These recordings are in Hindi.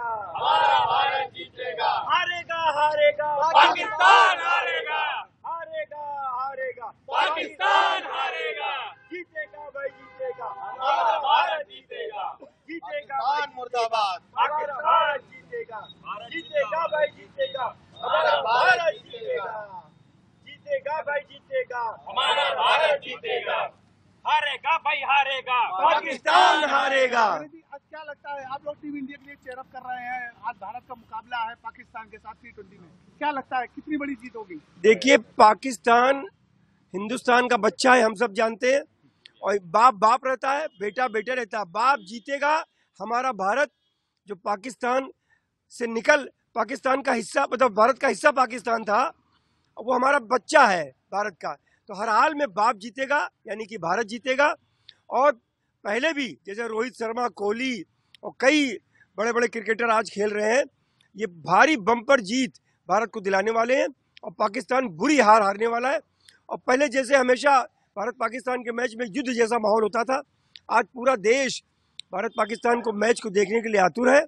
जीतेगा हमारा भारत जीतेगा। हारेगा हारेगा। पाकिस्तान हारेगा। हारेगा। हारेगा पाकिस्तान हारेगा। जीतेगा भाई जीतेगा। हमारा भारत जीतेगा। जीतेगा मुर्दाबाद। भारत जीतेगा। जीतेगा भाई जीतेगा। हमारा भारत जीतेगा। जीतेगा भाई जीतेगा। हमारा भारत जीतेगा। हारेगा भाई हारेगा। पाकिस्तान हारेगा। लगता है आप लोग टीम इंडिया के लिए चेयरअप कर रहे हैं। आज भारत का मुकाबला है पाकिस्तान के साथ टी ट्वेंटी में। क्या लगता है, कितनी बड़ी जीत होगी? देखिए, पाकिस्तान, हिंदुस्तान का बच्चा है, हम सब जानते हैं। और बाप बाप रहता है, बेटा बेटा रहता है। बाप जीतेगा, हमारा भारत जो पाकिस्तान से निकल, पाकिस्तान का हिस्सा मतलब भारत का हिस्सा पाकिस्तान था वो हमारा बच्चा है भारत का। तो हर हाल में बाप जीतेगा, यानी कि भारत जीतेगा। और पहले भी, जैसे रोहित शर्मा, कोहली और कई बड़े बड़े क्रिकेटर आज खेल रहे हैं। ये भारी बम्पर जीत भारत को दिलाने वाले हैं और पाकिस्तान बुरी हार हारने वाला है। और पहले जैसे हमेशा भारत पाकिस्तान के मैच में युद्ध जैसा माहौल होता था, आज पूरा देश भारत पाकिस्तान को मैच को देखने के लिए आतुर है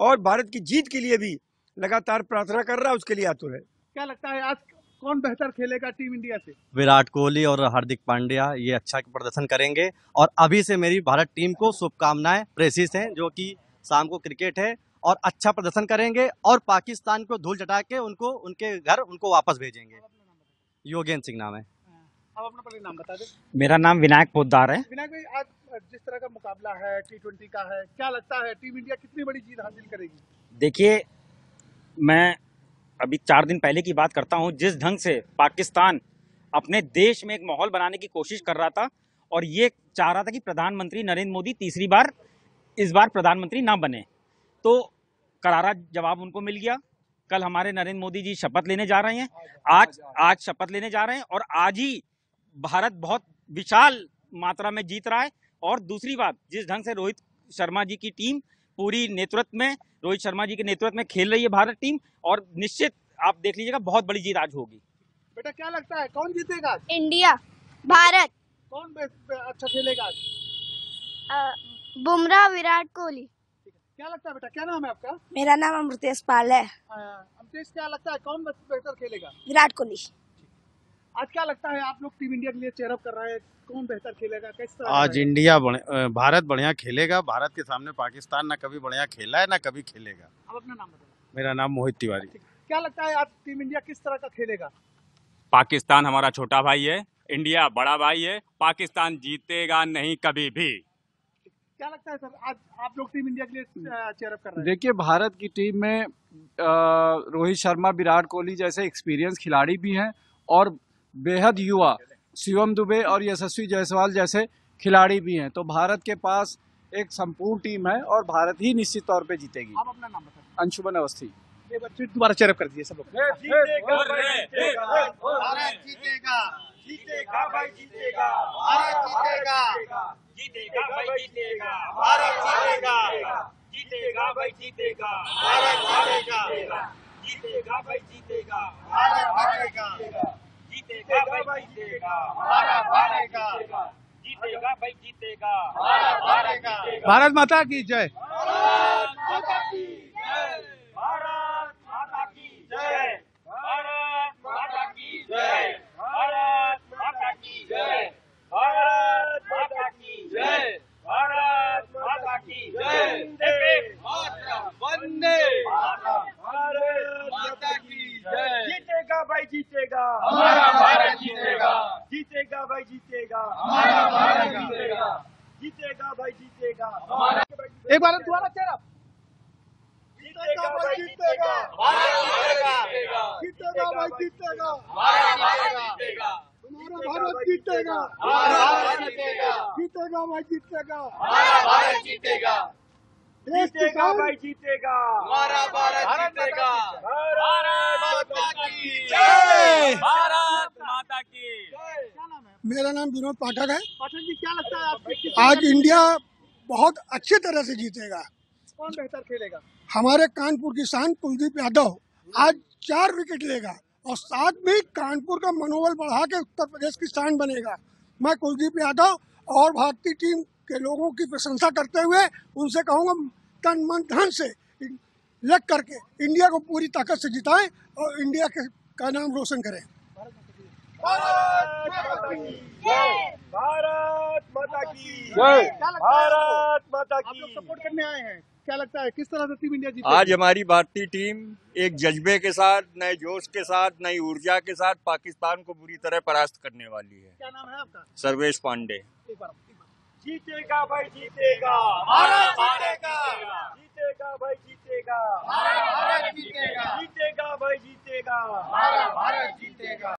और भारत की जीत के लिए भी लगातार प्रार्थना कर रहा है, उसके लिए आतुर है। क्या लगता है आज कौन बेहतर खेलेगा टीम इंडिया से? विराट कोहली और हार्दिक पांड्या ये अच्छा प्रदर्शन करेंगे। और अभी से मेरी भारत टीम को शुभकामनाएँ प्रेसिस हैं जो कि शाम को क्रिकेट है और अच्छा प्रदर्शन करेंगे और पाकिस्तान को धूल चटा के उनको उनके घर उनको वापस भेजेंगे। योगेंद्र सिंह नाम है। आप अपना पहले नाम बता दें। मेरा नाम विनायक पोदार है। विनायक भाई आज जिस तरह का मुकाबला है टी ट्वेंटी का है क्या लगता है टीम इंडिया कितनी बड़ी जीत हासिल करेगी? देखिए मैं अभी चार दिन पहले की बात करता हूँ, जिस ढंग से पाकिस्तान अपने देश में एक माहौल बनाने की कोशिश कर रहा था, और ये चाह रहा था कि प्रधानमंत्री नरेंद्र मोदी तीसरी बार, इस बार प्रधानमंत्री ना बने। तो करारा जवाब उनको मिल गया। कल हमारे नरेंद्र मोदी जी शपथ लेने जा रहे हैं। आज आज शपथ लेने जा रहे हैं, और आज ही भारत बहुत विशाल मात्रा में जीत रहा है। और दूसरी बात, जिस ढंग से रोहित शर्मा जी की टीम पूरी नेतृत्व में रोहित शर्मा जी के नेतृत्व में खेल रही है भारत टीम और निश्चित आप देख लीजिएगा बहुत बड़ी जीत आज होगी। बेटा क्या लगता है कौन जीतेगा इंडिया भारत। कौन अच्छा खेलेगा बुमराह विराट कोहली। क्या लगता है बेटा क्या नाम है आपका? मेरा नाम अमृतेश पाल है। अ, अमतेश क्या लगता है कौन बेहतर खेलेगा? विराट कोहली। आज क्या लगता है आप लोग टीम इंडिया के लिए चेयरअप कर रहे हैं? कौन बेहतर खेलेगा? किस तरह आज इंडिया बढ़- भारत बढ़िया खेलेगा। भारत के सामने पाकिस्तान ना कभी बढ़िया खेला है ना कभी खेलेगा। आप अपना नाम बताओ। मेरा नाम मोहित तिवारी। क्या लगता है आज टीम इंडिया किस तरह का खेलेगा? पाकिस्तान हमारा छोटा भाई है इंडिया बड़ा भाई है पाकिस्तान जीतेगा नहीं कभी भी। क्या लगता है सर आज आप लोग टीम इंडिया के लिए चेयरअप कर रहे हैं? देखिए भारत की टीम में रोहित शर्मा विराट कोहली जैसे एक्सपीरियंस खिलाड़ी भी हैं और बेहद युवा शिवम दुबे और यशस्वी जायसवाल जैसे खिलाड़ी भी हैं। तो भारत के पास एक संपूर्ण टीम है और भारत ही निश्चित तौर पे जीतेगी। आप अपना नाम बताओ अंशुमन अवस्थी। फिर दोबारा चेयरअप कर दिए सब लोग। जीतेगा भाई जीतेगा। भारत जीतेगा भाई जीतेगा। भारत जीतेगा की भाई जीतेगा भारत जीतेगा जीतेगा भाई जीतेगा। भारत जीतेगा जीतेगा भाई जीतेगा भारत जीतेगा जीतेगा भाई जीतेगा भारत जीतेगा जीतेगा भाई जीतेगा भारत जीतेगा भारत माता की जय भारत माता की जय भारत माता की जय भारत माता की जय भारत माता की जय भारत माता की जय वंदे भारत माता की जय जीतेगा। हमारा भारत जीतेगा। जीतेगा भाई जीतेगा। हमारा भारत जीतेगा। जीतेगा भाई जीतेगा। एक बार दोबारा चेयरअप जीतेगा भाई जीतेगा। जीतेगा। भाई जीतेगा भारत जीतेगा। हमारा भारत जीतेगा। भारत जीतेगा। जीतेगा भाई जीतेगा। हमारा भारत जीतेगा। जीतेगा भाई जीतेगा। हमारा भारत जीतेगा। भारत माता की जय भारत माता की क्या नाम है मेरा नाम विनोद पाठक है। पाठक जी क्या लगता है आपको आज इंडिया बहुत अच्छी तरह से जीतेगा। कौन बेहतर खेलेगा? हमारे कानपुर किसान कुलदीप यादव आज चार विकेट लेगा और साथ में कानपुर का मनोबल बढ़ा के उत्तर प्रदेश की शान बनेगा। मैं कुलदीप यादव और भारतीय टीम के लोगों की प्रशंसा करते हुए उनसे कहूँगा तन मन धन से लग करके इंडिया को पूरी ताकत से जिताएँ और इंडिया के का नाम रोशन करें। भारत माता की जय। भारत माता आप लोग सपोर्ट करने आए हैं। क्या लगता है किस तरह से टीम इंडिया जीतेगी आज हमारी भारतीय टीम एक जज्बे के साथ नए जोश के साथ नई ऊर्जा के साथ पाकिस्तान को बुरी तरह परास्त करने वाली है। क्या नाम है आपका? सर्वेश पांडे। जीतेगा भाई जीतेगा। भारत जीतेगा। जीतेगा भाई जीतेगा। भारत जीतेगा। जीतेगा भाई जीतेगा। भारत जीतेगा।